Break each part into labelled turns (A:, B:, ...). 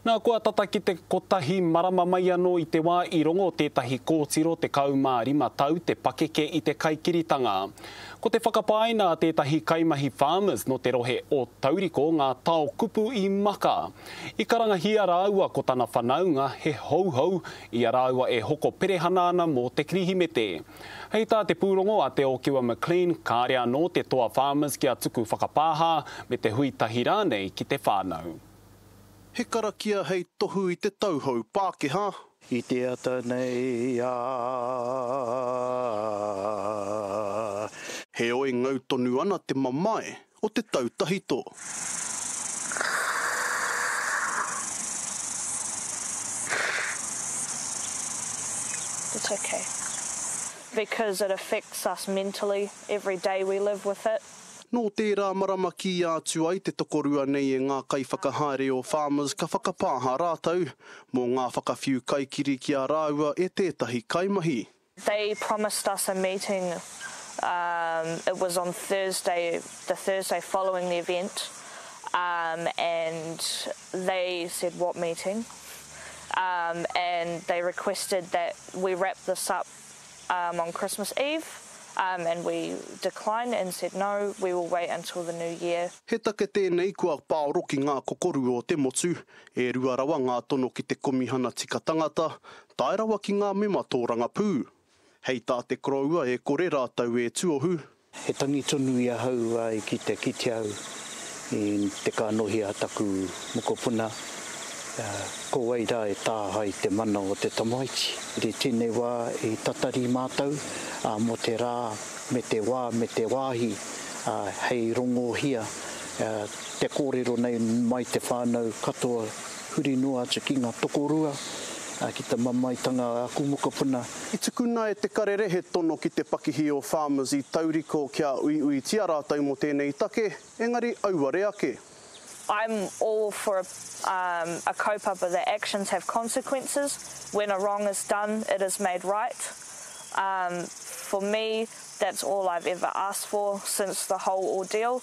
A: Nā, kua tata ki te kotahi marama mai anō i te wā i rongo tētahi kōtiro 15 tau te pakeke i te kaikiritanga. Ko te whakapaina a tētahi kaimahi farmers nō te rohe o Tauriko ngā tao kupu i maka. I karangahia rāua ko tana whanaunga he Houhou i a rāua e hoko perehana ana mō te Kirihimete. Hei tā te pūrongo a Te Ōkiwa McLean kāre anō te toa farmers kia tuku whakapāha me te hui tahi rānei ki te whānau.
B: He karakia hei tohu i te tauhou Pākehā.
C: I te ata nei a.
B: Heoi ngau tonu ana te mamae o te tau tahito.
D: It's okay. Because it affects us mentally every day we live with it.
B: Nō tērā marama kīia atu ai te tokorua nei e ngā kaiwhakahaere o Farmers ka whakapāha rātou mō ngā whakawhiu kaikiri ki a rāua e tētahi kaimahi.
D: They promised us a meeting um it was on Thursday the Thursday following the event um and they said what meeting um and they requested that we wrap this up um on Christmas Eve um and we declined and said no we will wait until the new year.
B: He take tēnei kua paoro ki ngā kokoru o te motu, e rua rawa ngā tono ki te Komihana Tika Tangata, tae rawa ki ngā mema tōrangapū. Hei tā te koroua e kore rātou e tuohu,
C: He tangi tonu i ahau ai ki te kite au i te kanohi a taku mokopuna, ko wai rā e tāhae te mana o te tamaiti. I tēnei wā i tatari mātou mō te rā me te wā me te wāhi hei rongohia te kōrero nei mai te whānau katoa huri noa atu ki ngā tokorua, ā, ki te mamaetanga o aku mokopuna.
B: I tukuna e Te Karere he tono ki te pakihi o Farmers i Tauriko kia uiuitia rātou mō tēnei take, engari auare ake.
D: I'm all for a kaupapa that actions have consequences, when a wrong is done it is made right. For me, that's all I've ever asked for since the whole ordeal.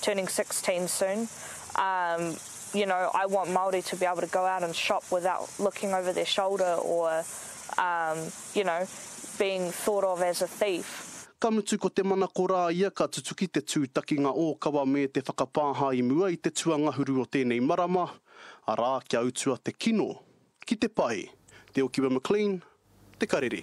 D: turning sixteen soon um you know I want Māori to be able to go out and shop without looking over their shoulder or um you know being thought of as a thief.
B: Ka mutu ko te manako rā ia ka tutuki te tūtakinga ōkawa me te whakapāha i mua i te tuangahuru o tēnei marama, arā kia utua te kino, ki te pai, Te Okiwa McLean, Te Karere.